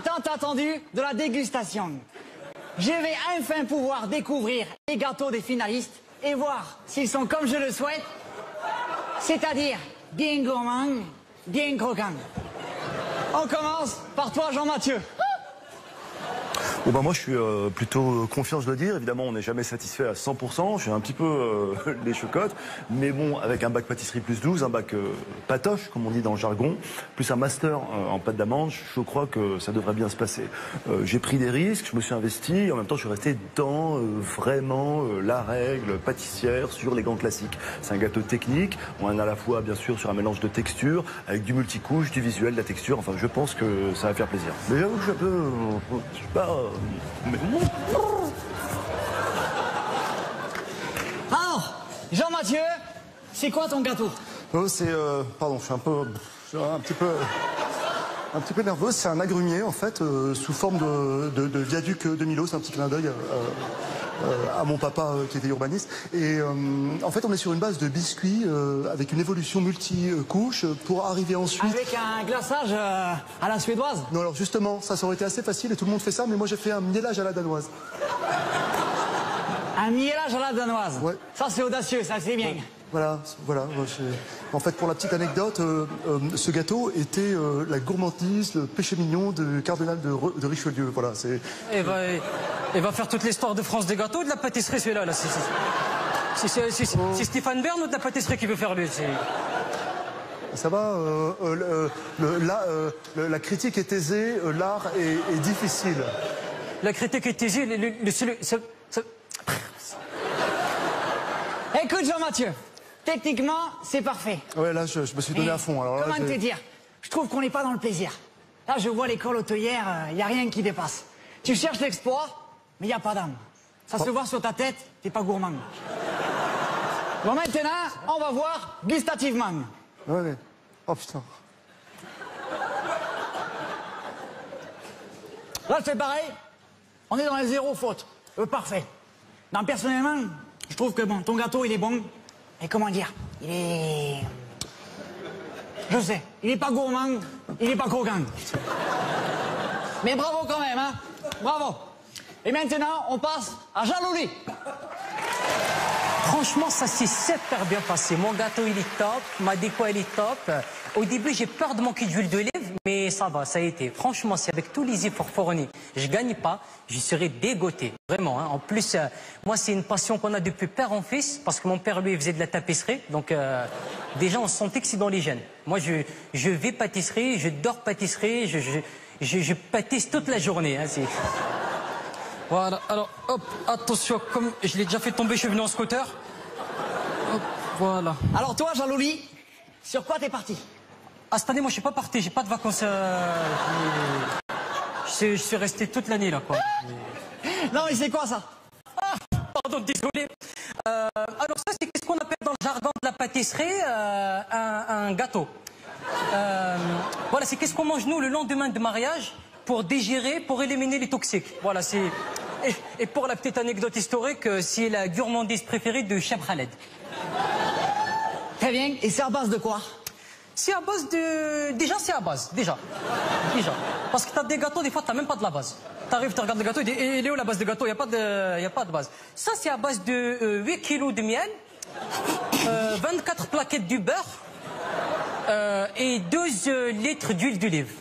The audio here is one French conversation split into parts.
tant attendu de la dégustation. Je vais enfin pouvoir découvrir les gâteaux des finalistes et voir s'ils sont comme je le souhaite, c'est-à-dire bien gourmands, bien croquants. On commence par toi, Jean-Mathieu. Bon bah moi je suis euh, plutôt confiant je dois dire. Évidemment on n'est jamais satisfait à 100%. J'ai un petit peu euh, les chocottes. Mais bon avec un bac pâtisserie plus 12, un bac euh, patoche comme on dit dans le jargon, plus un master en pâte d'amande, je crois que ça devrait bien se passer. J'ai pris des risques, je me suis investi et en même temps je suis resté dans vraiment la règle pâtissière sur les grands classiques. C'est un gâteau technique. On est à la fois bien sûr sur un mélange de textures avec du multicouche, du visuel, de la texture. Enfin je pense que ça va faire plaisir. Mais j'avoue que je suis un peu... Je suis pas Alors, Jean-Mathieu, c'est quoi ton gâteau Oh, c'est... Euh, pardon, je suis un peu... un petit peu... Un petit peu nerveux, c'est un agrumier en fait, euh, sous forme de, de, viaduc de Milo, c'est un petit clin d'œil. Euh, euh, à mon papa euh, qui était urbaniste. Et euh, en fait, on est sur une base de biscuits avec une évolution multi-couche pour arriver ensuite... Avec un glaçage à la suédoise Non, alors justement, ça, ça aurait été assez facile et tout le monde fait ça, mais moi j'ai fait un miellage à la danoise. Un miellage à la danoise Ouais. Ça, c'est audacieux, ça, c'est bien. Voilà, voilà. En fait, pour la petite anecdote, euh, euh, ce gâteau était euh, la gourmandise, le péché mignon de cardinal de, Richelieu. Voilà, c'est. Et va, et va faire toute l'histoire de France des gâteaux, de la pâtisserie, celui-là. Là, c'est Stéphane Bern ou de la pâtisserie qui veut faire lui. Ça va La critique est aisée, l'art est, difficile. La critique est aisée, le, Écoute Jean-Mathieu, Techniquement, c'est parfait. Ouais, là, je, me suis donné à fond. Alors comment te dire? Je trouve qu'on n'est pas dans le plaisir. Là, je vois l'école hôtelière, il euh, n'y a rien qui dépasse. Tu cherches l'exploit, mais il n'y a pas d'âme. Ça se voit sur ta tête, t'es pas gourmand. Bon, maintenant, on va voir gustativement. Ouais, Oh putain. Là, c'est pareil. On est dans les zéro faute. Euh, parfait. Non, personnellement, je trouve que bon, ton gâteau, il est bon. Et comment dire? Il est... Je sais, il n'est pas gourmand, il n'est pas croquant. Mais bravo quand même, hein? Bravo. Et maintenant, on passe à Jalouli. Franchement, ça s'est super bien passé. Mon gâteau, il est top. Ma déco, elle est top. Au début, j'ai peur de manquer d'huile d'olive, mais ça va, ça a été. Franchement, c'est avec tous les efforts fournis. Je gagne pas, je serais dégoûté. Vraiment. Hein. En plus, euh, moi, c'est une passion qu'on a depuis père en fils, parce que mon père, lui, faisait de la tapisserie. Donc, euh, déjà, on sentait que c'est dans les gènes. Moi, je, je vais pâtisserie, je dors pâtisserie, je, je, je, pâtisse toute la journée. Hein, voilà, alors, hop, attention, comme je l'ai déjà fait tomber, je suis venu en scooter. Hop, voilà. Alors toi, Jean-Louis, sur quoi t'es parti? Ah, cette année, moi, je suis pas parti. J'ai pas de vacances. Euh, je, suis resté toute l'année, là, quoi. non, mais c'est quoi, ça? Ah, Pardon, désolé. Euh, alors, ça, c'est ce qu'on appelle dans le jargon de la pâtisserie euh, un, gâteau. voilà, c'est qu'est-ce qu'on mange, nous, le lendemain de mariage pour digérer, pour éliminer les toxiques. Voilà, c'est... Et, pour la petite anecdote historique, c'est la gourmandise préférée de Chef Khaled. Très bien. Et c'est à base de quoi? C'est à base de... Déjà, c'est à base. Déjà. Déjà. Parce que t'as des gâteaux, des fois, t'as même pas de la base. T'arrives, tu regardes le gâteau, il dit, il est où la base de gâteau? Il n'y a, pas de... y a pas de base. Ça, c'est à base de 8 euh, kilos de miel, 24 euh, plaquettes du beurre euh, et 12 litres d'huile d'olive.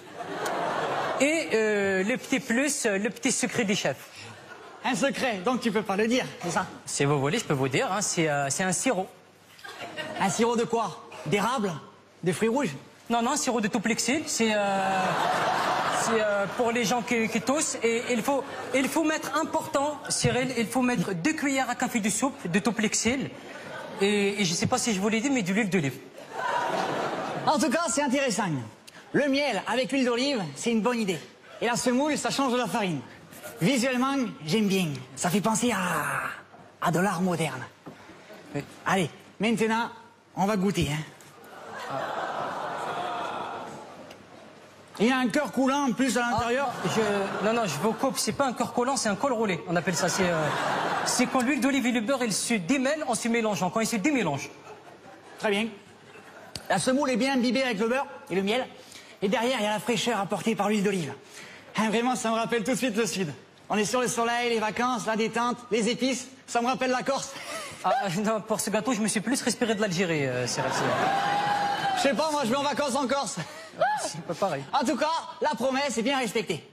Et le petit plus, le petit secret des chefs. Un secret, donc tu peux pas le dire, c'est ça Si vous voulez, je peux vous dire, hein, c'est un sirop. Un sirop de quoi? D'érable? Des fruits rouges? Non, non, sirop de Toplexil. C'est euh, euh, pour les gens qui, qui toussent. Et il faut, il faut mettre important, Cyril, il faut mettre deux cuillères à café de soupe de Toplexil. Et, et je ne sais pas si je vous l'ai dit, mais de l'huile d'olive. En tout cas, c'est intéressant. Le miel avec l'huile d'olive, c'est une bonne idée. Et la semoule, ça change de la farine. Visuellement, j'aime bien. Ça fait penser à, à de l'art moderne. Allez, maintenant, on va goûter. Hein. Il y a un cœur coulant en plus à l'intérieur ah, je... Non, non, je vous coupe. C'est pas un cœur collant, c'est un col roulé. On appelle ça. C'est euh... quand l'huile d'olive et le beurre, ils se démêlent en se mélangeant. Quand ils se démélangent. Très bien. La semoule est bien imbibée avec le beurre et le miel. Et derrière, il y a la fraîcheur apportée par l'huile d'olive. Ah, Vraiment, ça me rappelle tout de suite le Sud. On est sur le soleil, les vacances, la détente, les épices. Ça me rappelle la Corse. Ah, non, pour ce gâteau, je me suis plus respiré de l'Algérie, euh, Cyril. Je sais pas, moi, je vais en vacances en Corse. C'est pas pareil. En tout cas, la promesse est bien respectée.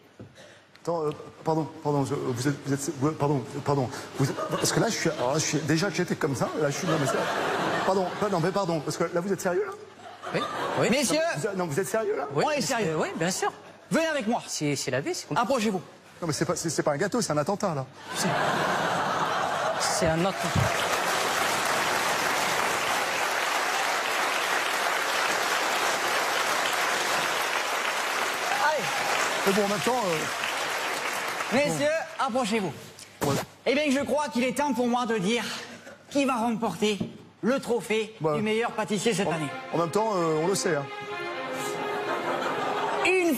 Attends, euh, pardon, pardon, je- vous êtes, vous êtes, vous- pardon, pardon. Vous êtes- parce que là, je suis, alors là, je suis déjà que j'étais comme ça. Là, je suis, non, mais c'est- pardon, non, mais pardon, parce que là, vous êtes sérieux là? Oui, oui. Messieurs, Vous êtes- Non, vous êtes sérieux là? Oui, on est parce sérieux. que- Oui, bien sûr. Venez avec moi. C'est la vie, Approchez-vous. Non, mais c'est pas, c'est pas un gâteau, c'est un attentat là. c'est un autre. Allez, Mais bon, en même temps, euh, messieurs, approchez-vous. ouais. Eh bien, je crois qu'il est temps pour moi de dire qui va remporter le trophée Ouais. du meilleur pâtissier cette année. en même temps, euh, on le sait. Hein.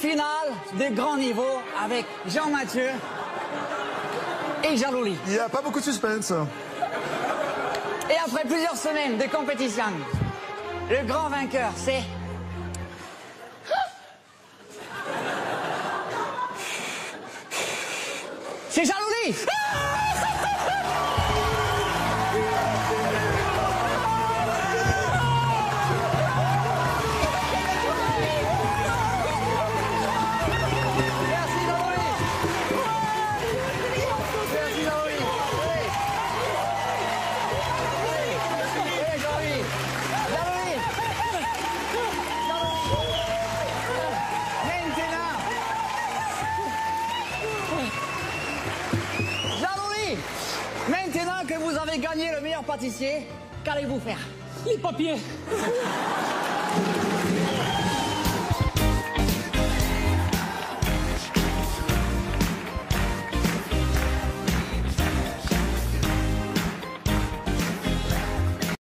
Finale de grand niveau avec Jean-Mathieu et Jaloli. Il n'y a pas beaucoup de suspense. Et après plusieurs semaines de compétition, le grand vainqueur, c'est... C'est Jaloli Merci Gagné le meilleur pâtissier, qu'allez-vous faire? Les papiers